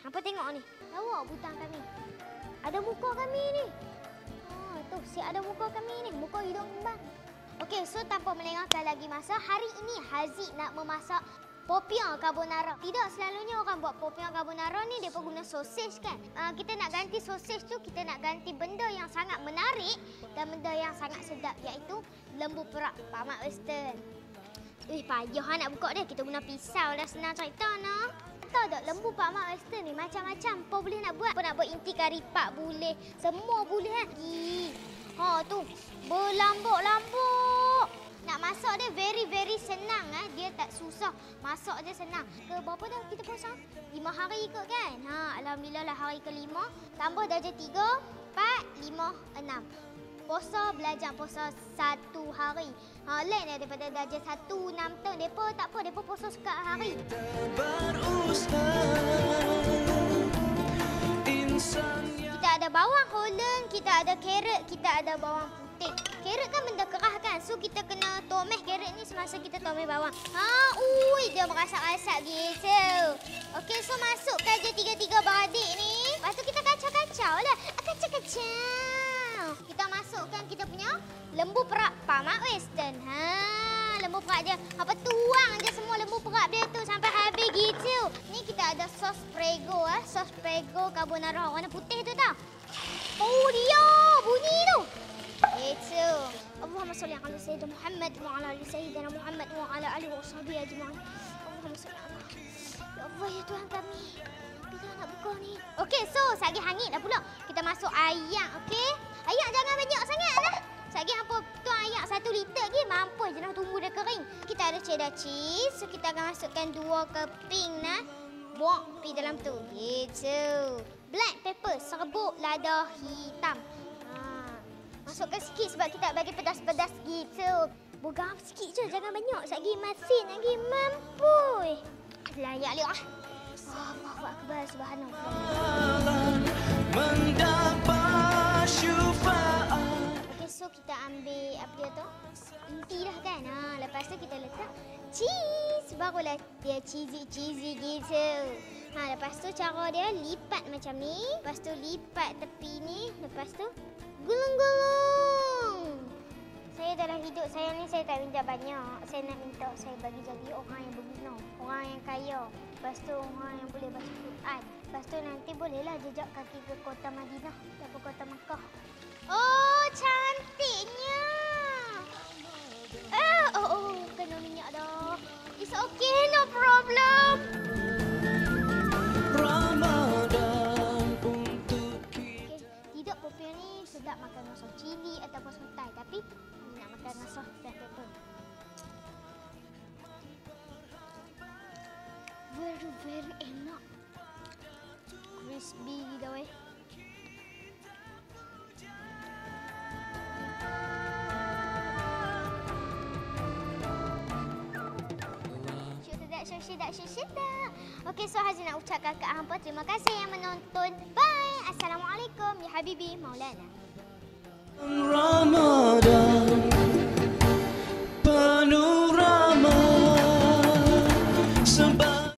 Hampa tengok ni. Lawa butang kami. Ada muka kami ni. Ha, tu, si ada muka kami ni. Muka hidung kembang. Okey, so tanpa melengahkan lagi masa, hari ini Haziq nak memasak popiah carbonara. Tidak selalunya orang buat popiah carbonara ni dia guna sosis kan. Uh, kita nak ganti sosis tu, kita nak ganti benda yang sangat menarik dan benda yang sangat sedap iaitu lembu perak Pak Mat Western. Eh, payah nak buka dia. Kita guna pisau dah senang cerita no. Tahu tak lembu Pak Mat Western ni macam-macam. Apa boleh nak buat? Apa nak buat inti kari pak boleh. Semua boleh kan. Ha tu. Berlambuk-lambuk. Nak masak dia very very senang eh. Dia tak susah. Masak dia senang. Ke berapa dah kita puasa? Lima hari ikut kan? Ha, alhamdulillah lah hari kelima. Tambah darjah tiga, empat, lima, enam puasa belajar puasa satu hari. Ha, lain daripada darjah satu, enam tu. Mereka tak apa, mereka puasa sekat hari. Kita ada bawang holland, kita ada carrot, kita ada bawang putih. Carrot kan benda kerah kan? So kita kena tomeh carrot ni semasa kita tomeh bawang. Ha, ui, dia merasak-rasak gitu. Okey, so masukkan je tiga-tiga beradik ni. Lepas tu kita kacau-kacau lah. Kacau-kacau kita masukkan kita punya lembu perak Pamak Western. Ha, lembu perak dia. Apa tuang je semua lembu perak dia tu sampai habis gitu. Ni kita ada sos prego eh, sos prego carbonara warna putih tu tau. Oh dia, bunyi tu. Itu. Allahumma salli ala sayyidina Muhammad wa ala ali sayyidina Muhammad wa ala alihi wa sahbihi ajma'in. Allahumma salli ala Ya Allah ya Tuhan kami. Bila nak buka ni? Okey, so sagi hangit dah pula. Kita masuk ayam, okey? Ayak jangan banyak sangat lah. Sagi apa tuang ayak satu liter lagi mampu je nak tunggu dia kering. Kita ada cheddar cheese. So kita akan masukkan dua keping nah. Buang pi dalam tu. Gitu. Black pepper, serbuk lada hitam. Ha. Masukkan sikit sebab kita bagi pedas-pedas gitu. Bukan sikit je, jangan banyak. Sagi masin lagi mampu. Layak lihat ah. Allahu Akbar subhanallah. Mendapat kita ambil apa dia tu? Inti dah kan? Ha, lepas tu kita letak cheese. Barulah dia cheesy-cheesy gitu. Ha, lepas tu cara dia lipat macam ni. Lepas tu lipat tepi ni. Lepas tu gulung-gulung. Saya dalam hidup saya ni saya tak minta banyak. Saya nak minta saya bagi jadi orang yang berguna. Orang yang kaya. Lepas tu orang yang boleh baca Quran. Lepas tu nanti bolehlah jejak kaki ke kota Madinah ke kota Mekah. Oh, cantiknya. Very enak. Crispy gitu weh. Syudah, syudah. Okey, so Haji nak ucapkan ke hampa terima kasih yang menonton. Bye. Assalamualaikum. Ya Habibi Maulana.